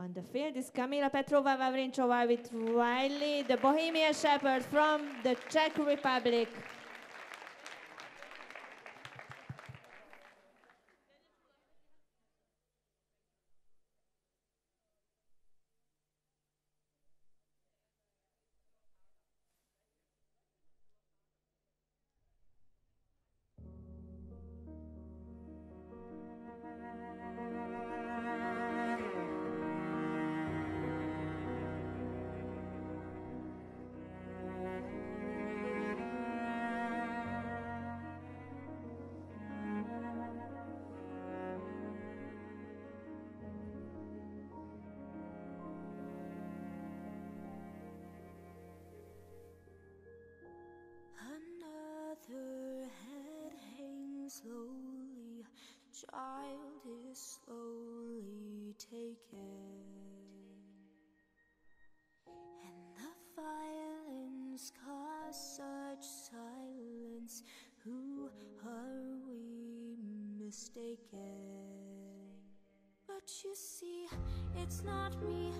On the field is Kamila Petrova Vavrincova with Reilly, the Bohemian Shepherd from the Czech Republic. slowly, child is slowly taken. And the violence caused such silence, who are we mistaken? But you see, it's not me.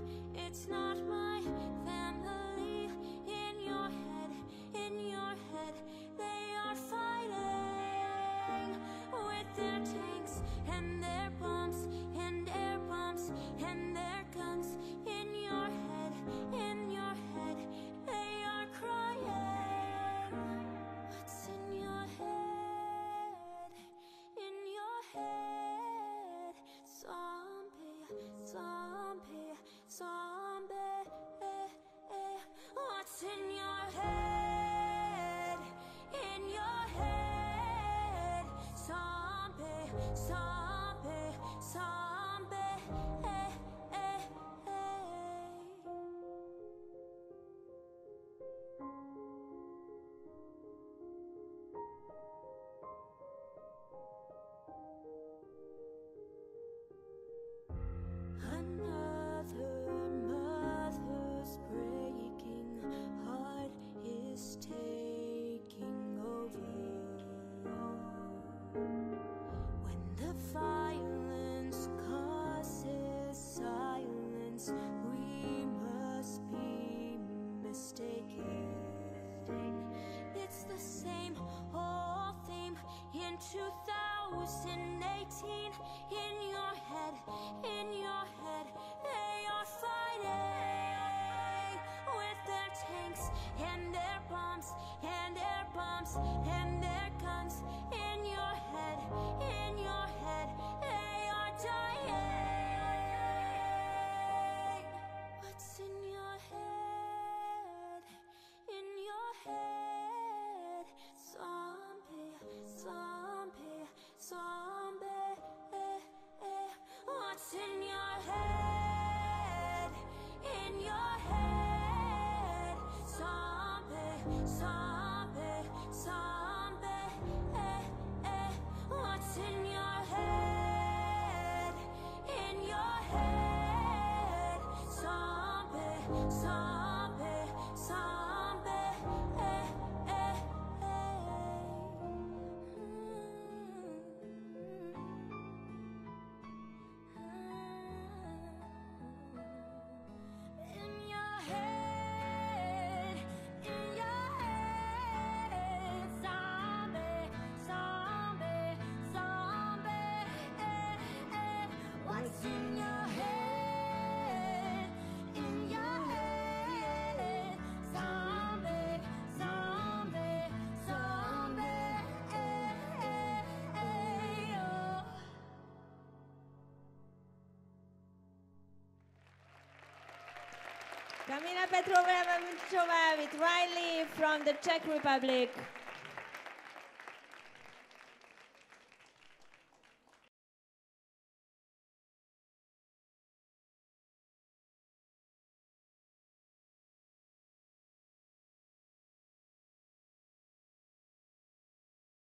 2018 in your head, in your head. time. Kamila Petrova Vavrincova with Reilly from the Czech Republic.